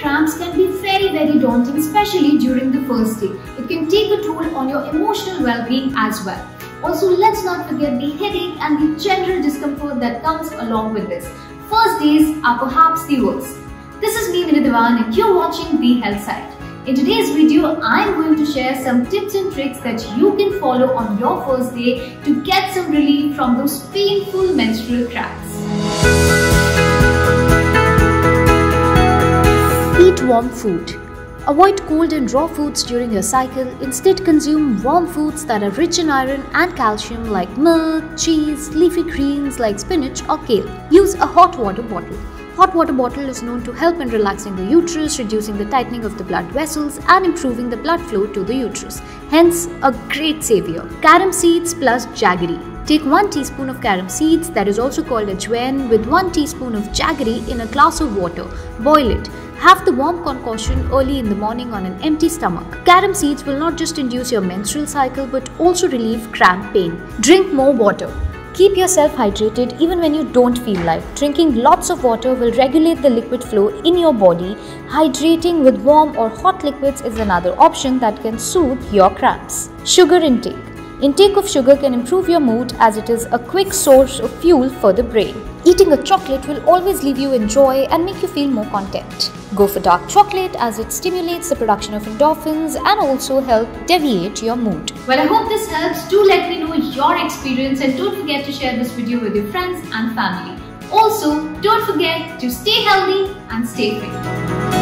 cramps can be very very daunting especially during the first day. It can take a toll on your emotional well-being as well. Also, let's not forget the headache and the general discomfort that comes along with this. First days are perhaps the worst. This is me Vinay Devan and you're watching The Health Site. In today's video, I'm going to share some tips and tricks that you can follow on your first day to get some relief from those painful menstrual cramps. Warm food. Avoid cold and raw foods during your cycle. Instead, consume warm foods that are rich in iron and calcium like milk, cheese, leafy greens like spinach or kale. Use a hot water bottle. Hot water bottle is known to help in relaxing the uterus, reducing the tightening of the blood vessels and improving the blood flow to the uterus. Hence, a great savior. Carom seeds plus jaggery. Take 1 teaspoon of carom seeds that is also called ajwain with 1 teaspoon of jaggery in a glass of water. Boil it. Have the warm concoction early in the morning on an empty stomach. Carom seeds will not just induce your menstrual cycle but also relieve cramp pain. Drink more water. Keep yourself hydrated even when you don't feel like. Drinking lots of water will regulate the liquid flow in your body. Hydrating with warm or hot liquids is another option that can soothe your cramps. Sugar intake. Intake of sugar can improve your mood as it is a quick source of fuel for the brain. Eating a chocolate will always leave you in joy and make you feel more content. Go for dark chocolate as it stimulates the production of endorphins and also help deviate your mood. Well, I hope this helps. Do let me know your experience and don't forget to share this video with your friends and family. Also, don't forget to stay healthy and stay fit.